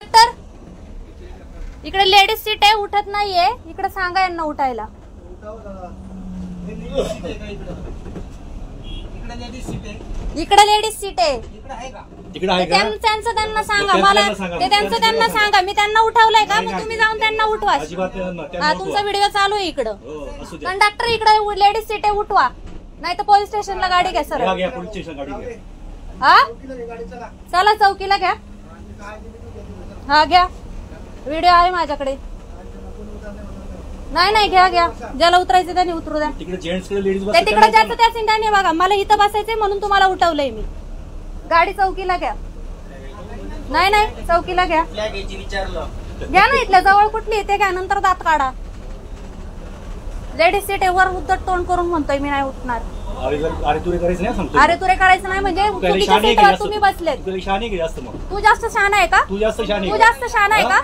तर इकडे ladies seat आहे उठत नाहीये. इकडे सांगा यांना उठायला. इकडे लेडीज सीट आहे. त्यांचं त्यांना सांगा. मला. ते त्यांचं त्यांना सांगा. मी त्यांना उठवलंय का? मग. तुम्ही जाऊन त्यांना उठवा. हा. तुमचा व्हिडिओ चालू आहे इकडं. हो कंडक्टर इकडे लेडीज सीट आहे उठवा. नाही तर पोलीस स्टेशनला गाडी घ्या सर हा? चला चौकीला घ्या. हा घ्या. व्हिडिओ आहे माझ्याकडे. नाही नाही घ्या घ्या. ज्याला उतरायचं त्याने उतरू द्या. तिकडे जेंट्सकडे लेडीज ते तिकडे ज्याचं त्या सिंधाने बघा. मला इथं बसायचंय म्हणून तुम्हाला उठवलंय मी. गाडी चौकीला घ्या. नाही नाही चौकीला घ्या. घ्या ना इथल्या जवळ कुठली ते घ्या. नंतर दात काढा. लेडीज सीट वर उद्धट तोंड करून म्हणतोय मी नाही उठणार. अरे तुरे करायचं नाही सांगतो अरे तुरे करायचं नाही म्हणजे चुकीच्या सीटवर? तुम्ही बसलेत तू शहाणी का जास्त मग तू जास्त शहाण आहे का तू जास्त शहाणी तू? जास्त शहाण आहे का हा?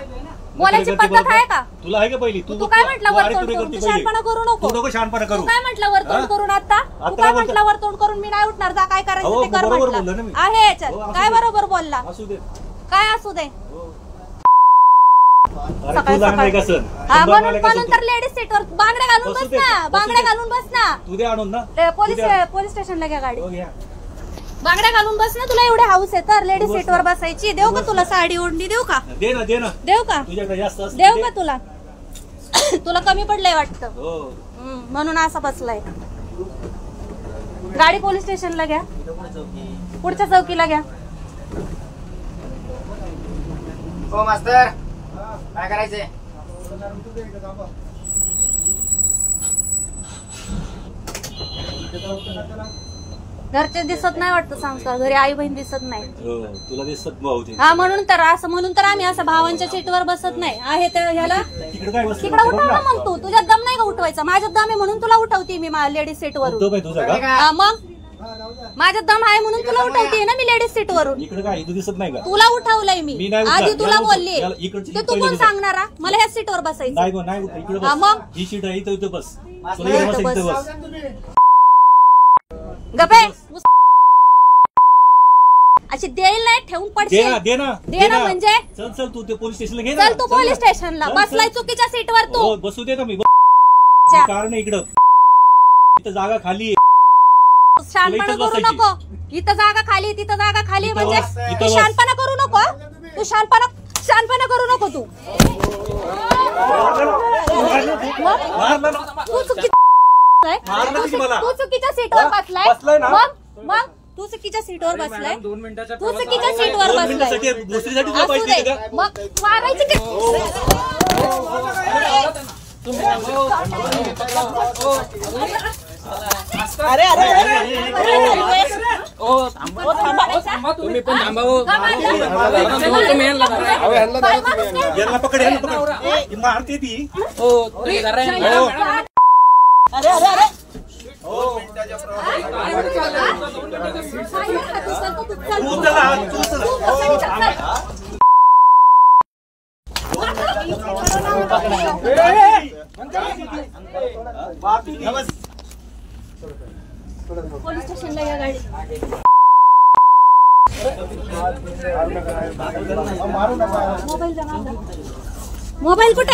बोलायची पद्धत? आहे का तुला आहे का पहिली तू काय म्हटलं वरतोंड. शहाणपणा करू नको तू नको शहाणपणा करू काय म्हटलं वर तोंड हा? करून आता तू काय. म्हटलं वर तोंड करून मी नाही उठणार जा काय करायचं ते कर. म्हटलं आहे हो, काय. बरोबर बोलला असू दे काय असू दे सकाळी सण हा म्हणून म्हणून तर? लेडीज सीटवर बांगड्या घालून बसू ना बांगड्या. घालून बस ना. तू दे आणून ना. पोलीस. पोलीस स्टेशनला घ्या गाडी. हो. बांगड्या घालून बस ना तुला एवढे हाऊस आहे तर. लेडीज सीटवर. बसायची. देऊ का तुला साडी ओढणी? देऊ का? दे ना दे ना. देऊ का? तुझ्याकडे जास्त असतं देऊ. का तुला? तुला कमी पडलंय वाटतं. हो. म्हणून असा बसलाय. गाडी पोलीस स्टेशनला घ्या. पुढच्या चौकीला घ्या. हो मास्तर. काय करायचंय? घरचे दिसत नाही वाटतं सांगतो. घरी आई बहीण दिसत नाही. हो तुला दिसत भाऊ ते. हा म्हणून तर असं म्हणून तर आम्ही असं भावांच्या सीटवर बसत नाही. आहे तर ह्याला? तिकडे काय बसलं? तिकडे उठव ना मग तू. तुझ्यात दम नाही का उठवायचा? माझ्यात दम आहे म्हणून तुला उठवते मी लेडीज तुझा का? हा मग? माझ्यात दम आहे म्हणून तुला उठवते ना मी लेडीज सीटवरून इकडे काय? तू दिसत नाही का? तुला उठवलंय मी. मी नाही. आधी तुला याला बोलली. याला इकडची ते सीट तू पहिले कोण. सांगणारा मला ह्या सीटवर बसायचं. नाही गो, नाही इकडे हा, बस मग? ही सीट आहे इथं इथं बस. तुला बस. इथं गपे अशी देईल नाही ठेवून दे पडशील ना दे ना दे ना म्हणजे? चल चल तू ते पोलीस स्टेशनला घे ना. चल तू पोलीस. स्टेशनला चल, बसलाय. चुकीच्या सीटवर तू. हो बसू दे ना मी. च्या. कारण इकडं. इथं जागा खाली आहे. इथंच करू. नको इथं जागा खाली आहे, तिथं जागा खाली म्हणजे तू. शहाणपणा करू नको तू शहाणपणा शहाणपणा करू नको तू. तू चुकी मारलं तू की चुकीच्या सीटवर हा? बसलाय? मग मग तू चुकीच्या सीटवर बसलाय तू चुकीच्या सीटवर बसलाय मिनिटासाठी दुसरीसाठी तुला असू का मग मारायची की तुम्ही पण थांबा हो. यांना पकड यांना पकड ही मारते ती हो, तुम्ही. हो. पोलीस स्टेशनला या गाडी मोबाईल मोबाईल कुठे